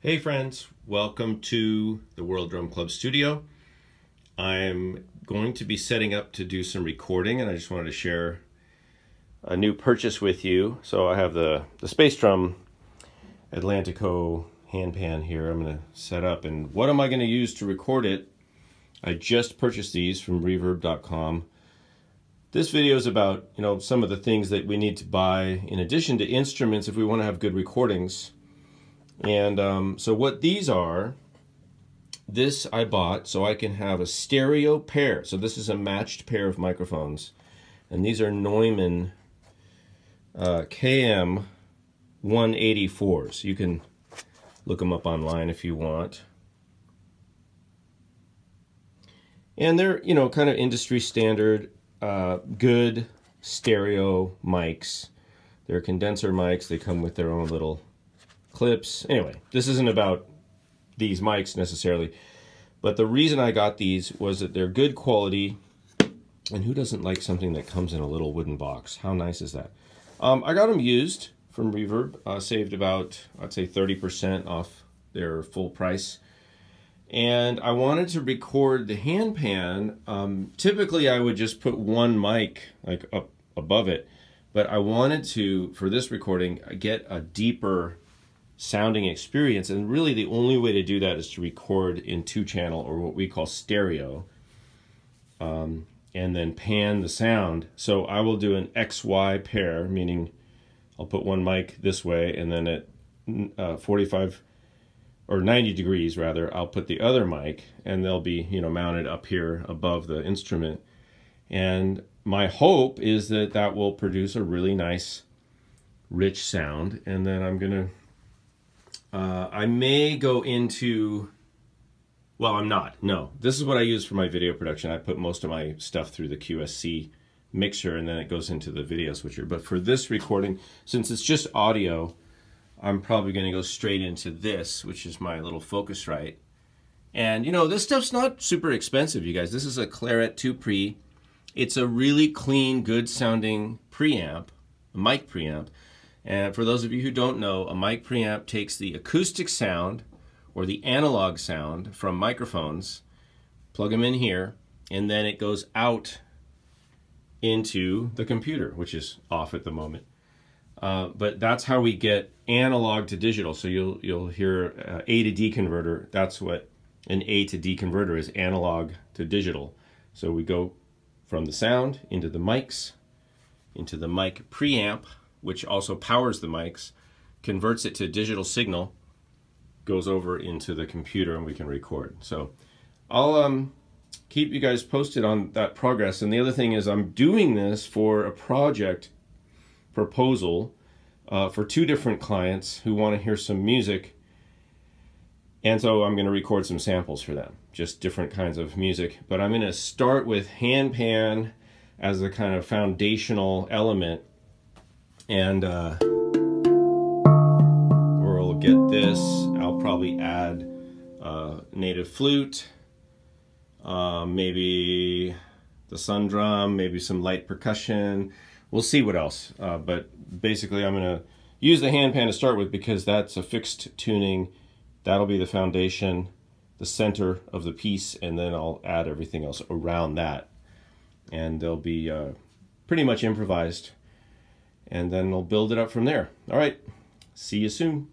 Hey friends, welcome to the World Drum Club studio. I'm going to be setting up to do some recording and I just wanted to share a new purchase with you. So I have the, the Space Drum Atlantico handpan here I'm going to set up and what am I going to use to record it? I just purchased these from reverb.com. This video is about, you know, some of the things that we need to buy in addition to instruments if we want to have good recordings. And um, so what these are, this I bought so I can have a stereo pair. So this is a matched pair of microphones. And these are Neumann uh, KM 184s. You can look them up online if you want. And they're, you know, kind of industry standard, uh, good stereo mics. They're condenser mics. They come with their own little clips. Anyway, this isn't about these mics necessarily. But the reason I got these was that they're good quality. And who doesn't like something that comes in a little wooden box? How nice is that? Um, I got them used from Reverb. Uh, saved about, I'd say 30% off their full price. And I wanted to record the handpan. Um, typically, I would just put one mic like up above it. But I wanted to, for this recording, get a deeper sounding experience. And really the only way to do that is to record in two channel or what we call stereo. Um, and then pan the sound. So I will do an XY pair, meaning I'll put one mic this way and then at uh, 45 or 90 degrees rather, I'll put the other mic and they'll be, you know, mounted up here above the instrument. And my hope is that that will produce a really nice rich sound and then I'm to uh, I may go into, well, I'm not. No, this is what I use for my video production. I put most of my stuff through the QSC mixer and then it goes into the video switcher. But for this recording, since it's just audio, I'm probably going to go straight into this, which is my little Focusrite. And, you know, this stuff's not super expensive, you guys. This is a Clarett 2 Pre. It's a really clean, good sounding preamp, mic preamp. And for those of you who don't know, a mic preamp takes the acoustic sound or the analog sound from microphones, plug them in here, and then it goes out into the computer, which is off at the moment. Uh, but that's how we get analog to digital. So you'll you'll hear uh, A to D converter. That's what an A to D converter is, analog to digital. So we go from the sound into the mics, into the mic preamp, which also powers the mics, converts it to digital signal, goes over into the computer and we can record. So I'll um, keep you guys posted on that progress. And the other thing is I'm doing this for a project proposal uh, for two different clients who want to hear some music. And so I'm going to record some samples for them, just different kinds of music. But I'm going to start with handpan as a kind of foundational element and uh, we'll get this. I'll probably add uh, native flute, uh, maybe the sun drum, maybe some light percussion. We'll see what else. Uh, but basically I'm going to use the handpan to start with because that's a fixed tuning. That'll be the foundation, the center of the piece, and then I'll add everything else around that. And they'll be uh, pretty much improvised and then we'll build it up from there. All right, see you soon.